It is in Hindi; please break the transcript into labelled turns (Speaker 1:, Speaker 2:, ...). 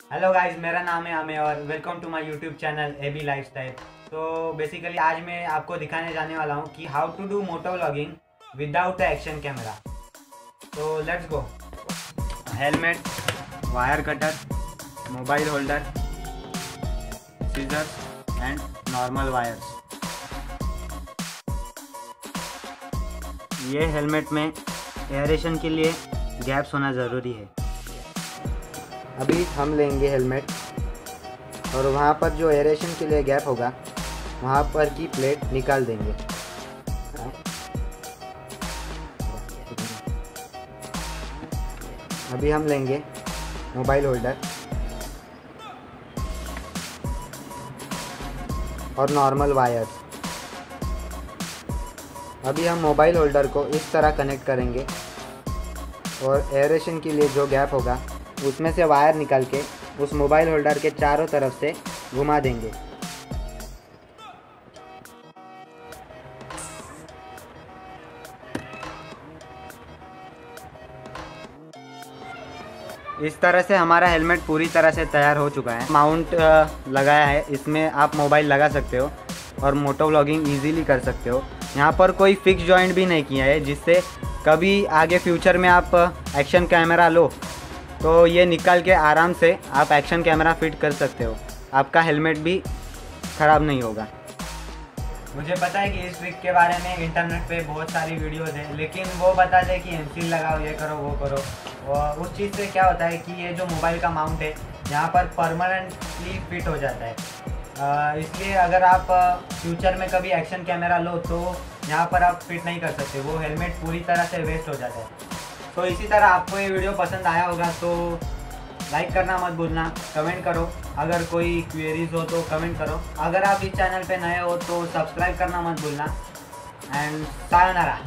Speaker 1: हेलो गाइस मेरा नाम है अमे और welcome to my YouTube channel A B life तो बेसिकली आज मैं आपको दिखाने जाने वाला हूँ कि how to do moto vlogging without action camera तो let's go helmet wire cutter mobile holder scissor and normal wires ये हेलमेट में एयरेशन के लिए गैप्स होना ज़रूरी है। अभी हम लेंगे हेलमेट। और वहाँ पर जो एयरेशन के लिए गैप होगा, वहाँ पर की प्लेट निकाल देंगे। अभी हम लेंगे मोबाइल होल्डर और नॉर्मल वायर्स अभी हम मोबाइल होल्डर को इस तरह कनेक्ट करेंगे। और एयरेशन के लिए जो गैप होगा उसमें से वायर निकाल के उस मोबाइल होल्डर के चारों तरफ़ से घुमा देंगे। इस तरह से हमारा हेलमेट पूरी तरह से तैयार हो चुका है। माउंट लगाया है। इसमें आप मोबाइल लगा सकते हो और मोटो व्लॉगिंग इजीली कर सकते हो। यहाँ पर कोई फिक्स जॉइंट भी नहीं किया है, जिससे कभी आगे फ्यूचर में आप एक्शन कैमरा लो तो ये निकाल के आराम से आप एक्शन कैमरा फिट कर सकते हो। आपका हेलमेट भी ख़राब नहीं होगा। मुझे पता है कि इस ट्रिक के बारे में इंटरनेट पे बहुत सारी वीडियोस हैं, लेकिन वो बताते हैं कि एमसी लगाओ, ये करो, वो करो। और उस चीज़ से क्या होता है कि ये जो मोबाइल का माउंट है, यहाँ पर परमानेंटली फिट हो जाता है। इसलिए अगर आप फ्यूचर में कभी एक्शन कैमरा लो तो यहाँ पर आप फिट नहीं कर सकते। वो हेलमेट पूरी तरह से वेस्ट हो जाता है। तो इसी तरह आपको ये वीडियो पसंद आया होगा तो लाइक करना मत भूलना कमेंट करो। अगर कोई क्वेरीज हो तो कमेंट करो। अगर आप इस चैनल पे नए हो तो सब्सक्राइब करना मत भूलना। And sayonara